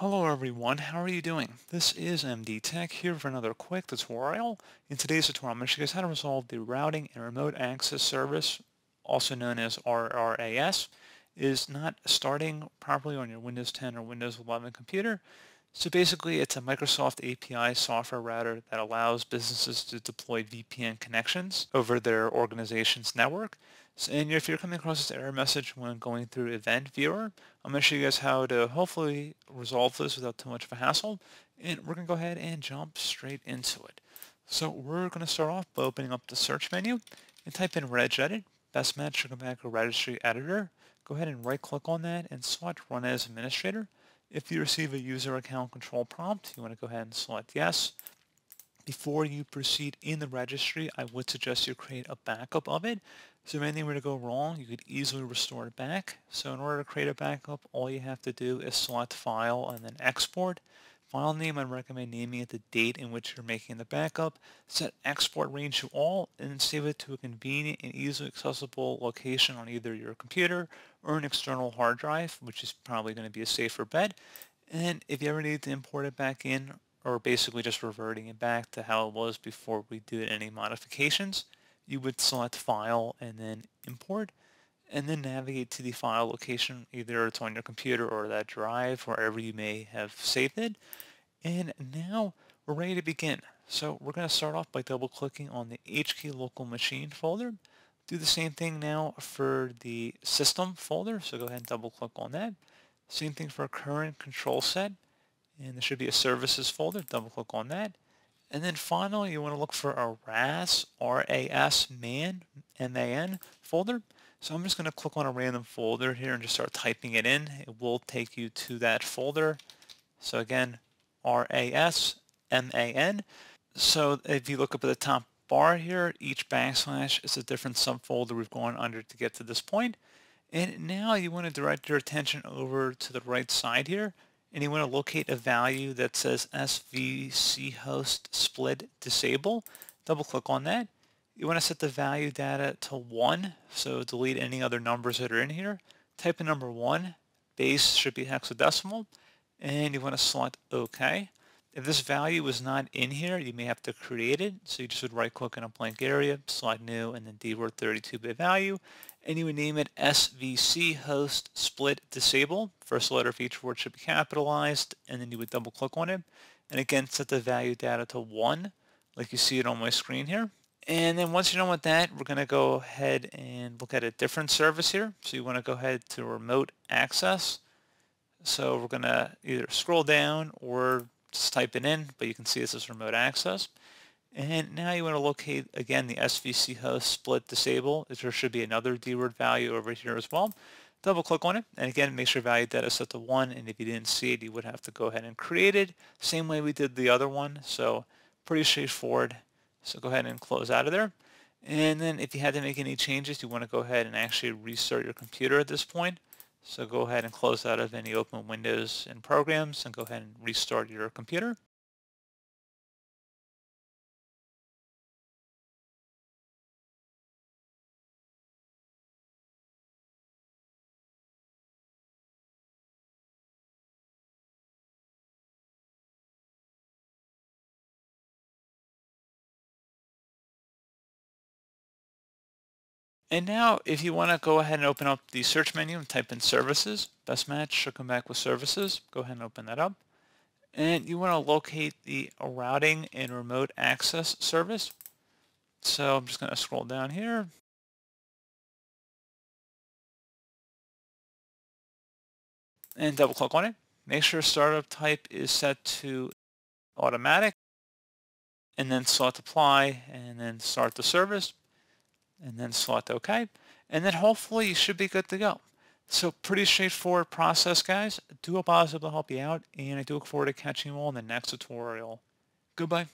Hello everyone, how are you doing? This is MD Tech here for another quick tutorial. In today's tutorial, I'm going to show you guys how to resolve the routing and remote access service, also known as RRAS, is not starting properly on your Windows 10 or Windows 11 computer. So basically, it's a Microsoft API software router that allows businesses to deploy VPN connections over their organization's network. So, and if you're coming across this error message when going through Event Viewer, I'm going to show you guys how to hopefully resolve this without too much of a hassle. And we're going to go ahead and jump straight into it. So we're going to start off by opening up the search menu and type in regedit. Best match to go back to registry editor. Go ahead and right click on that and select run as administrator. If you receive a user account control prompt, you want to go ahead and select yes. Before you proceed in the registry, I would suggest you create a backup of it. So if anything were to go wrong, you could easily restore it back. So in order to create a backup, all you have to do is select File and then Export. File name, I recommend naming it the date in which you're making the backup. Set export range to all and save it to a convenient and easily accessible location on either your computer or an external hard drive, which is probably going to be a safer bet. And if you ever need to import it back in, or basically just reverting it back to how it was before we did any modifications, you would select File and then Import and then navigate to the file location, either it's on your computer or that drive, wherever you may have saved it. And now we're ready to begin. So we're going to start off by double clicking on the HK local machine folder. Do the same thing now for the system folder. So go ahead and double click on that. Same thing for current control set. And there should be a services folder. Double click on that. And then finally, you want to look for a RAS, R-A-S, man, M-A-N folder. So I'm just going to click on a random folder here and just start typing it in. It will take you to that folder. So again, R-A-S-M-A-N. So if you look up at the top bar here, each backslash is a different subfolder we've gone under to get to this point. And now you want to direct your attention over to the right side here, and you want to locate a value that says SVC host split disable. Double click on that you want to set the value data to 1, so delete any other numbers that are in here. Type in number 1, base should be hexadecimal, and you want to select OK. If this value was not in here, you may have to create it. So you just would right click in a blank area, select new, and then dword 32-bit value. And you would name it SVC host split disable. First letter of each word should be capitalized, and then you would double click on it. And again, set the value data to 1, like you see it on my screen here. And then once you're done with that, we're going to go ahead and look at a different service here. So you want to go ahead to remote access. So we're going to either scroll down or just type it in, but you can see this is remote access. And now you want to locate, again, the SVC host split disable. There should be another dword value over here as well. Double click on it, and again, make sure value data is set to 1, and if you didn't see it, you would have to go ahead and create it. Same way we did the other one, so pretty straightforward. So go ahead and close out of there. And then if you had to make any changes, you want to go ahead and actually restart your computer at this point. So go ahead and close out of any open windows and programs and go ahead and restart your computer. And now if you want to go ahead and open up the search menu and type in services, best match should come back with services. Go ahead and open that up. And you want to locate the routing and remote access service. So I'm just going to scroll down here. And double click on it. Make sure startup type is set to automatic. And then select apply and then start the service and then select OK. And then hopefully you should be good to go. So pretty straightforward process, guys. I do hope I to help you out, and I do look forward to catching you all in the next tutorial. Goodbye.